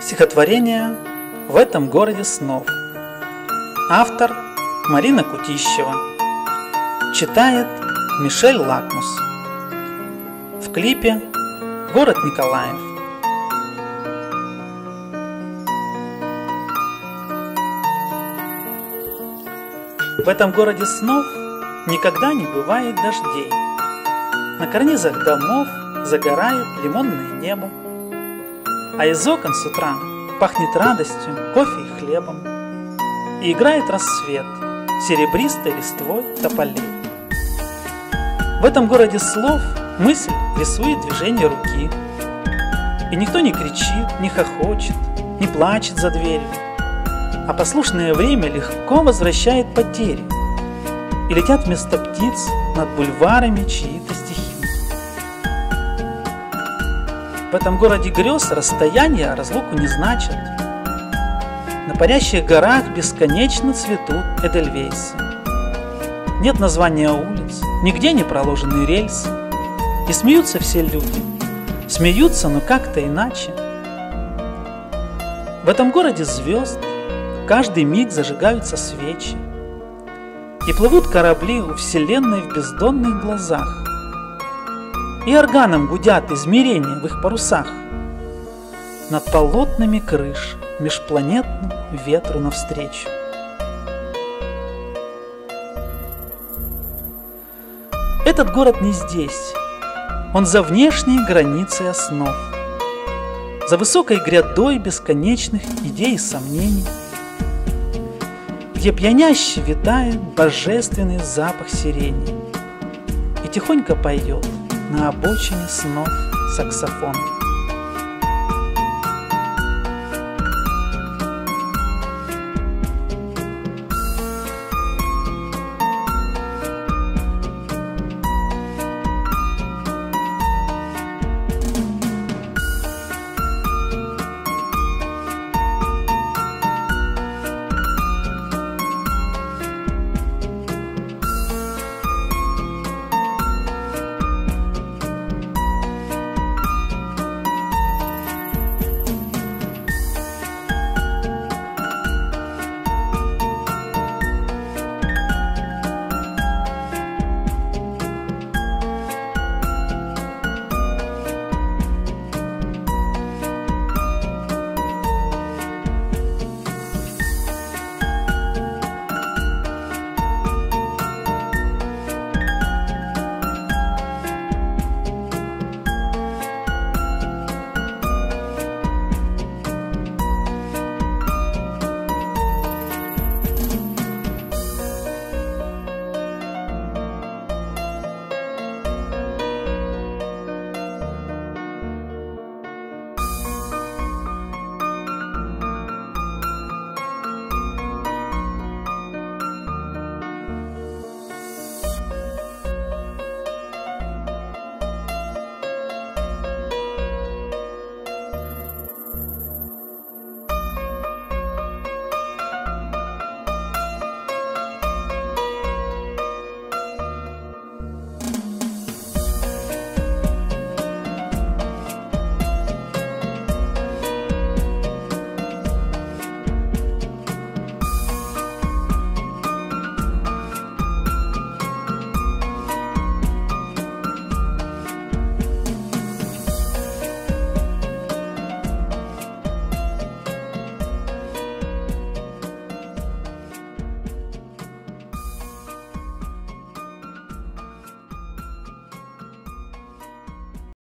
Стихотворение «В этом городе снов». Автор Марина Кутищева. Читает Мишель Лакмус. В клипе «Город Николаев». В этом городе снов никогда не бывает дождей. На карнизах домов загорает лимонное небо а из окон с утра пахнет радостью, кофе и хлебом. И играет рассвет серебристой листвой тополей. В этом городе слов мысль рисует движение руки. И никто не кричит, не хохочет, не плачет за дверью, а послушное время легко возвращает потери. И летят вместо птиц над бульварами чьи-то В этом городе грез расстояния разлуку не значат. На парящих горах бесконечно цветут эдельвейсы. Нет названия улиц, нигде не проложены рельсы. И смеются все люди. Смеются, но как-то иначе. В этом городе звезд каждый миг зажигаются свечи. И плывут корабли у Вселенной в бездонных глазах и органом гудят измерения в их парусах. Над полотнами крыш межпланетному ветру навстречу. Этот город не здесь, он за внешней границей основ, за высокой грядой бесконечных идей и сомнений, где пьяняще витает божественный запах сирени. И тихонько поет – на обочине снов саксофон.